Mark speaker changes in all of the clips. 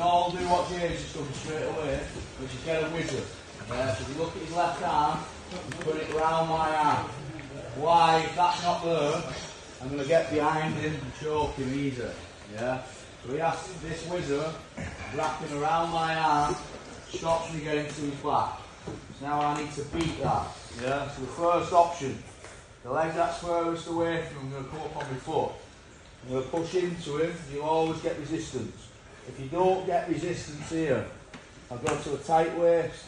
Speaker 1: all do what James has done straight away, which is get a whizzer. Yeah, so if you look at his left arm, put it round my arm. Why, if that's not there, I'm going to get behind him and choke him easy. Yeah? So he has this whizzer wrapping around my arm, stops me getting to his back. So now I need to beat that. Yeah? So the first option, the leg that's furthest away from him, I'm going to come up on my foot. I'm going to push into him, you'll always get resistance. If you don't get resistance here, I'll go to a tight waist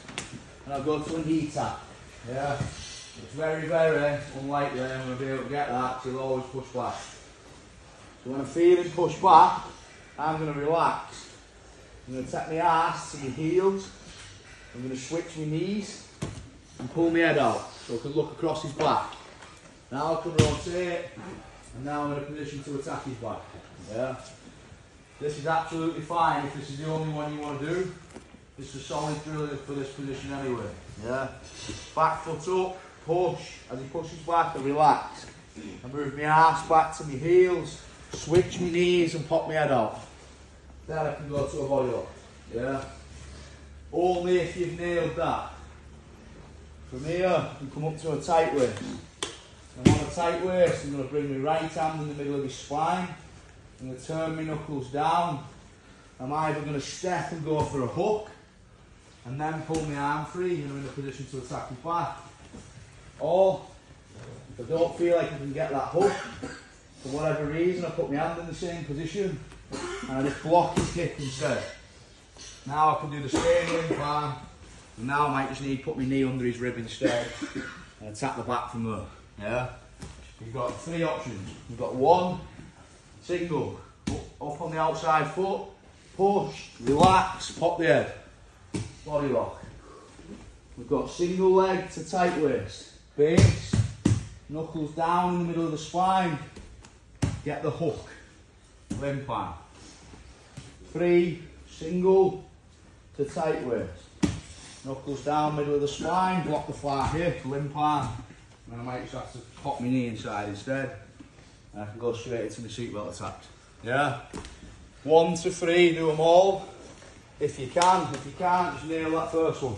Speaker 1: and I'll go to a knee tap. Yeah? It's very, very unlikely I'm going to be able to get that, so you'll always push back. So when I'm feeling push back, I'm going to relax. I'm going to take my ass to my heels. I'm going to switch my knees and pull my head out so I can look across his back. Now I can rotate and now I'm in a position to attack his back. Yeah. This is absolutely fine if this is the only one you want to do. This is a solid drill for this position anyway. Yeah. Back foot up, push. As he pushes back, I relax. I move my ass back to my heels, switch my knees and pop my head out. Then I can go to a body. Yeah. Only if you've nailed that. From here, you come up to a tight waist. I'm on a tight waist, I'm going to bring my right hand in the middle of my spine. I'm going to turn my knuckles down. I'm either going to step and go for a hook, and then pull my arm free and I'm in a position to attack his back. Or, if I don't feel like I can get that hook, for whatever reason, I put my hand in the same position, and I just block his kick instead. Now I can do the same palm, and now I might just need to put my knee under his rib instead, and attack the back from there. Yeah? You've got three options. You've got one, single, up on the outside foot, push, relax, pop the head, body lock. We've got single leg to tight waist, base, knuckles down in the middle of the spine, get the hook, limp arm. Three, single to tight waist, knuckles down middle of the spine, block the far hip, limp arm. And I might just have to pop my knee inside instead. and I can go straight into my seatbelt attached. Yeah? One to three, do them all. If you can, if you can't, just nail that first one.